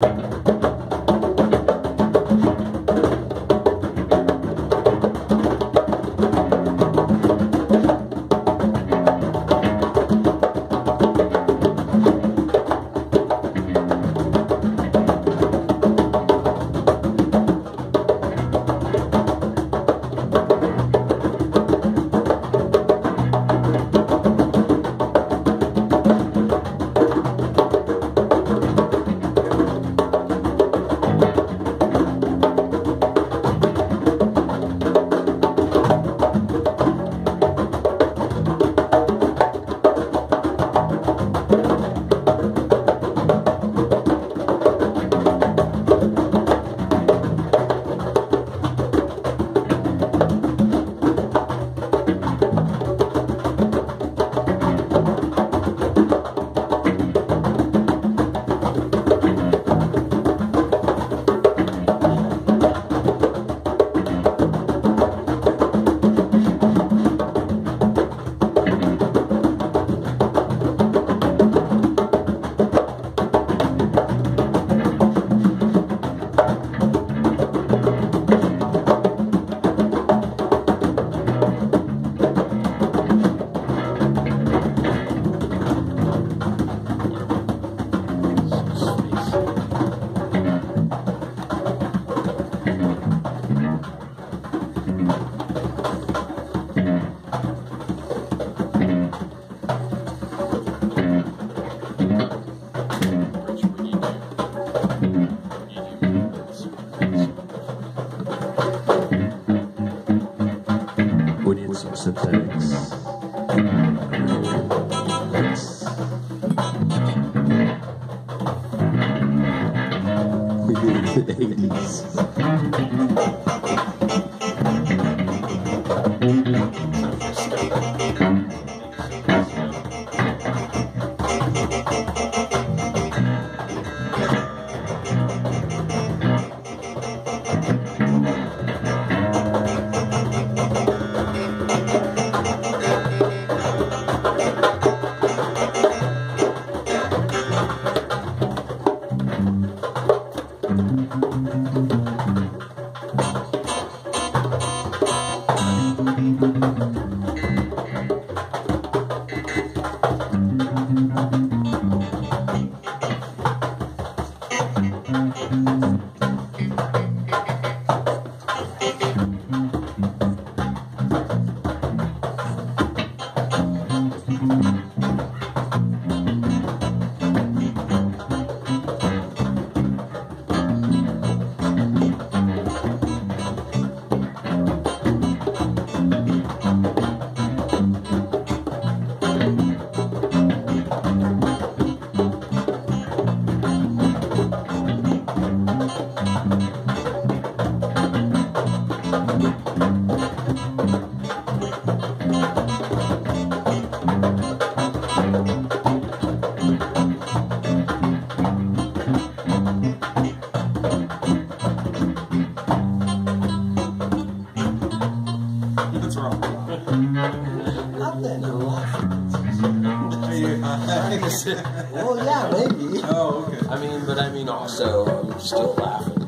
We some synthetics. We did the 80s. What's wrong? Nothing. Are you, uh, Well, yeah, maybe. oh, okay. I mean, but I mean also, I'm still laughing.